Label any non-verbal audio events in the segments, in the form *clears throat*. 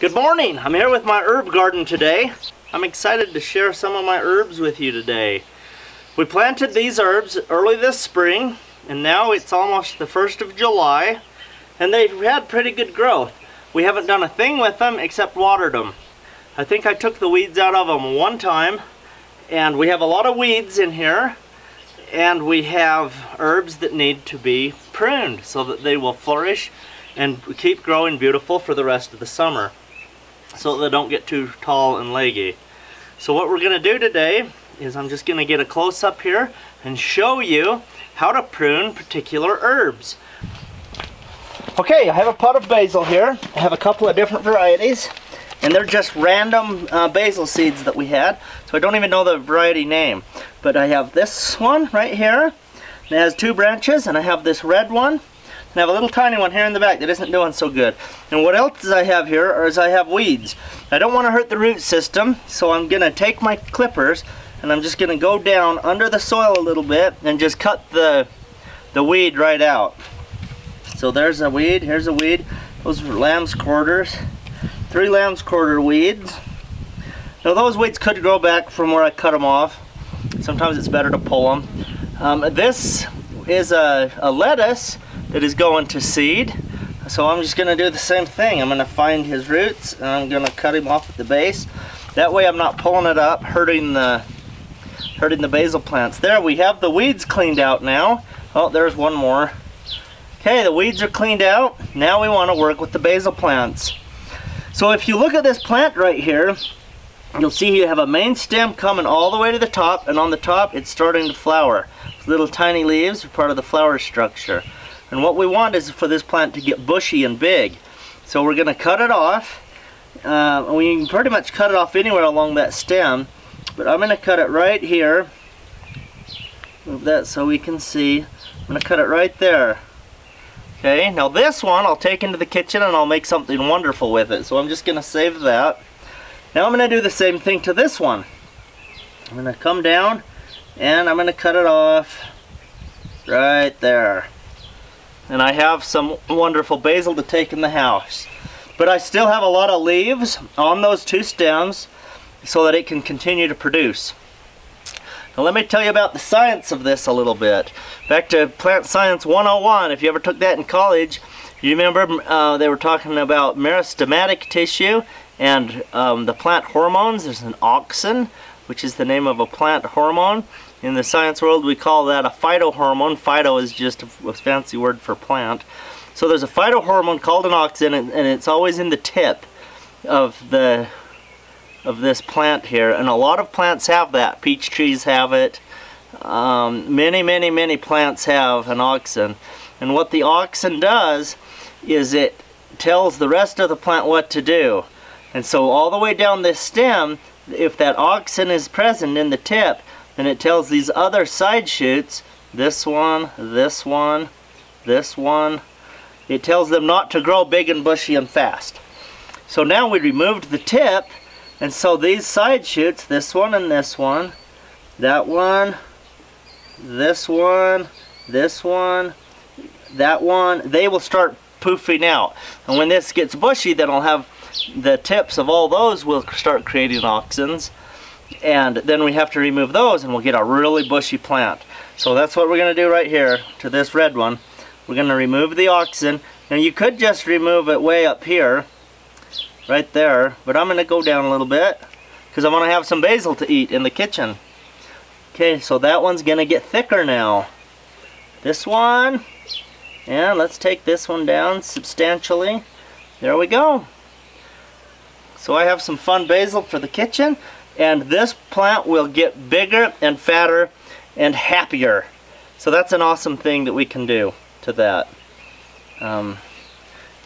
Good morning. I'm here with my herb garden today. I'm excited to share some of my herbs with you today. We planted these herbs early this spring and now it's almost the 1st of July and they've had pretty good growth. We haven't done a thing with them except watered them. I think I took the weeds out of them one time and we have a lot of weeds in here and we have herbs that need to be pruned so that they will flourish and keep growing beautiful for the rest of the summer so they don't get too tall and leggy. So what we're going to do today is I'm just going to get a close-up here and show you how to prune particular herbs. Okay, I have a pot of basil here. I have a couple of different varieties and they're just random uh, basil seeds that we had so I don't even know the variety name but I have this one right here it has two branches and I have this red one and I have a little tiny one here in the back that isn't doing so good. And what else I have here is I have weeds. I don't want to hurt the root system, so I'm going to take my clippers and I'm just going to go down under the soil a little bit and just cut the, the weed right out. So there's a weed, here's a weed. Those are lamb's quarters. Three lamb's quarter weeds. Now those weeds could grow back from where I cut them off. Sometimes it's better to pull them. Um, this is a, a lettuce that is going to seed. So I'm just going to do the same thing. I'm going to find his roots and I'm going to cut him off at the base. That way I'm not pulling it up, hurting the hurting the basil plants. There, we have the weeds cleaned out now. Oh, there's one more. Okay, the weeds are cleaned out. Now we want to work with the basil plants. So if you look at this plant right here, you'll see you have a main stem coming all the way to the top, and on the top it's starting to flower. Little tiny leaves are part of the flower structure. And what we want is for this plant to get bushy and big. So we're going to cut it off. Uh, we can pretty much cut it off anywhere along that stem. But I'm going to cut it right here. Move that so we can see. I'm going to cut it right there. Okay, now this one I'll take into the kitchen and I'll make something wonderful with it. So I'm just going to save that. Now I'm going to do the same thing to this one. I'm going to come down and I'm going to cut it off right there and I have some wonderful basil to take in the house. But I still have a lot of leaves on those two stems so that it can continue to produce. Now let me tell you about the science of this a little bit. Back to Plant Science 101, if you ever took that in college, you remember uh, they were talking about meristematic tissue and um, the plant hormones. There's an auxin, which is the name of a plant hormone. In the science world, we call that a phytohormone. Phyto is just a, fancy word for plant. So there's a phytohormone called an auxin, and, and it's always in the tip of the of this plant here. And a lot of plants have that. Peach trees have it. Um, many, many, many plants have an auxin. And what the auxin does is it tells the rest of the plant what to do. And so all the way down this stem, if that auxin is present in the tip, and it tells these other side shoots, this one, this one, this one, it tells them not to grow big and bushy and fast. So now we removed the tip, and so these side shoots, this one and this one, that one, this one, this one, that one, they will start poofing out. And when this gets bushy, then I'll have the tips of all those will start creating auxins and then we have to remove those and we'll get a really bushy plant. So that's what we're going to do right here to this red one. We're going to remove the auxin. Now you could just remove it way up here, right there, but I'm going to go down a little bit because I want to have some basil to eat in the kitchen. Okay, so that one's going to get thicker now. This one, and let's take this one down substantially. There we go. So I have some fun basil for the kitchen and this plant will get bigger and fatter and happier. So that's an awesome thing that we can do to that. Um,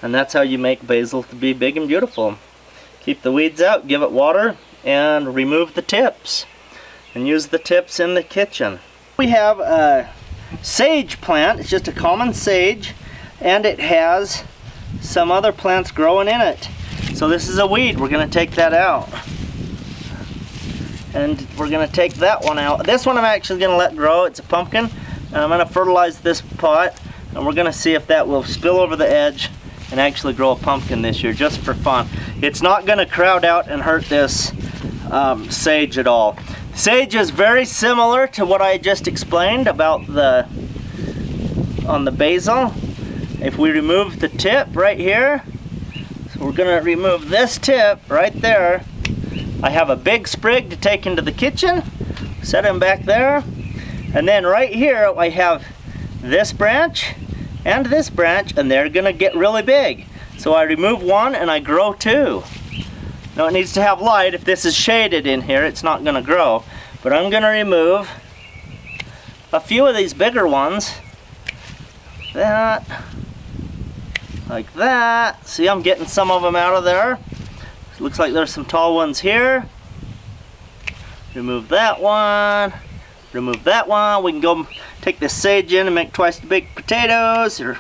and that's how you make basil to be big and beautiful. Keep the weeds out, give it water, and remove the tips. And use the tips in the kitchen. We have a sage plant. It's just a common sage. And it has some other plants growing in it. So this is a weed. We're going to take that out and we're to take that one out. This one I'm actually to let grow. It's a pumpkin. And I'm to fertilize this pot and we're to see if that will spill over the edge and actually grow a pumpkin this year just for fun. It's not to crowd out and hurt this um, sage at all. Sage is very similar to what I just explained about the on the basil. If we remove the tip right here, so we're gonna remove this tip right there. I have a big sprig to take into the kitchen, set him back there, and then right here I have this branch and this branch, and they're gonna get really big. So I remove one and I grow two. Now it needs to have light. If this is shaded in here, it's not gonna grow. But I'm gonna remove a few of these bigger ones. That, like that. See, I'm getting some of them out of there. Looks like there's some tall ones here. Remove that one. Remove that one. We can go take this sage in and make twice the big potatoes. Or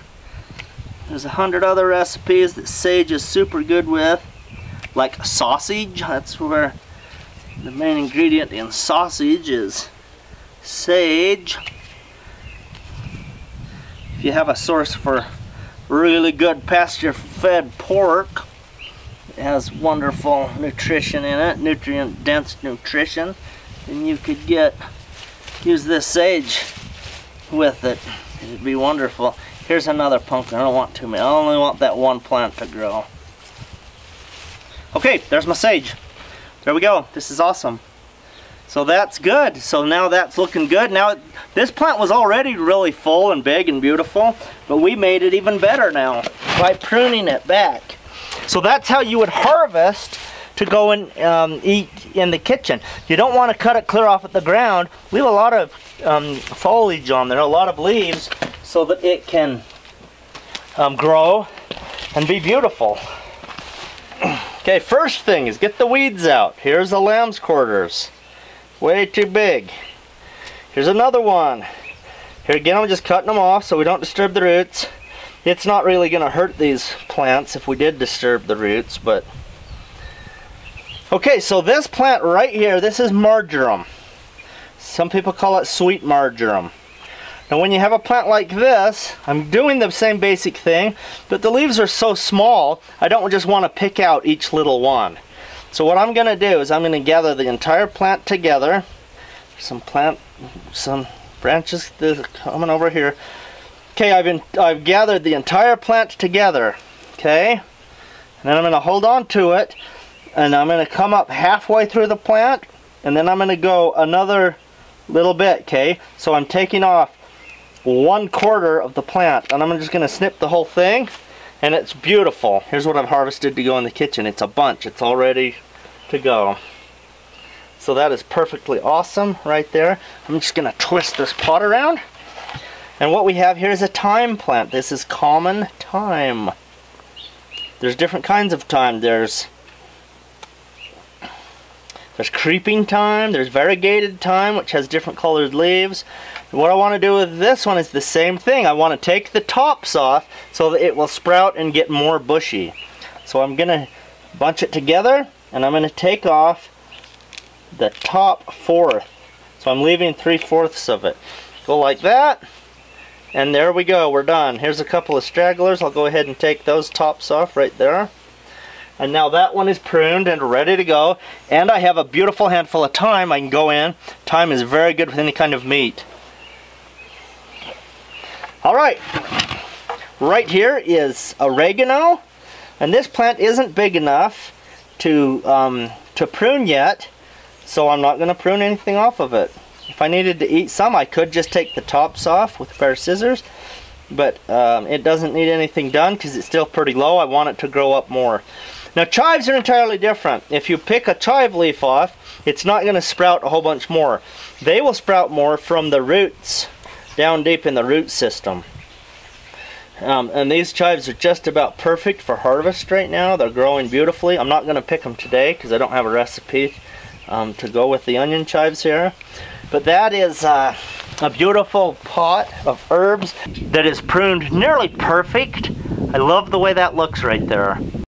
there's a hundred other recipes that sage is super good with. Like sausage. That's where the main ingredient in sausage is sage. If you have a source for really good pasture-fed pork, it has wonderful nutrition in it, nutrient-dense nutrition, and you could get use this sage with it. It'd be wonderful. Here's another pumpkin. I don't want too many. I only want that one plant to grow. Okay, there's my sage. There we go. This is awesome. So that's good. So now that's looking good. Now this plant was already really full and big and beautiful, but we made it even better now by pruning it back. So that's how you would harvest to go and um, eat in the kitchen. You don't want to cut it clear off at the ground. We have a lot of um, foliage on there, a lot of leaves, so that it can um, grow and be beautiful. *clears throat* Okay, first thing is get the weeds out. Here's the lamb's quarters. Way too big. Here's another one. Here again, I'm just cutting them off so we don't disturb the roots. It's not really going to hurt these plants if we did disturb the roots, but... Okay, so this plant right here, this is marjoram. Some people call it sweet marjoram. Now when you have a plant like this, I'm doing the same basic thing, but the leaves are so small, I don't just want to pick out each little one. So what I'm going to do is I'm going to gather the entire plant together. Some plant, some branches coming over here. Okay, I've, been, I've gathered the entire plant together. Okay, and then I'm going to hold on to it, and I'm going to come up halfway through the plant, and then I'm going to go another little bit. Okay, so I'm taking off one quarter of the plant and I'm just going to snip the whole thing and it's beautiful. Here's what I've harvested to go in the kitchen. It's a bunch. It's all ready to go. So that is perfectly awesome right there. I'm just going to twist this pot around. And what we have here is a thyme plant. This is common thyme. There's different kinds of thyme. There's there's creeping thyme, there's variegated thyme, which has different colored leaves. what I want to do with this one is the same thing. I want to take the tops off so that it will sprout and get more bushy. So I'm going to bunch it together, and I'm going to take off the top fourth. So I'm leaving three-fourths of it. Go like that, and there we go, we're done. Here's a couple of stragglers. I'll go ahead and take those tops off right there. And now that one is pruned and ready to go. And I have a beautiful handful of thyme I can go in. Thyme is very good with any kind of meat. All right, right here is oregano. And this plant isn't big enough to, um, to prune yet, so I'm not gonna prune anything off of it. If I needed to eat some, I could just take the tops off with a pair of scissors, but um, it doesn't need anything done because it's still pretty low. I want it to grow up more. Now chives are entirely different. If you pick a chive leaf off, it's not going to sprout a whole bunch more. They will sprout more from the roots down deep in the root system. Um, and these chives are just about perfect for harvest right now. They're growing beautifully. I'm not going to pick them today because I don't have a recipe um, to go with the onion chives here. But that is uh, a beautiful pot of herbs that is pruned nearly perfect. I love the way that looks right there.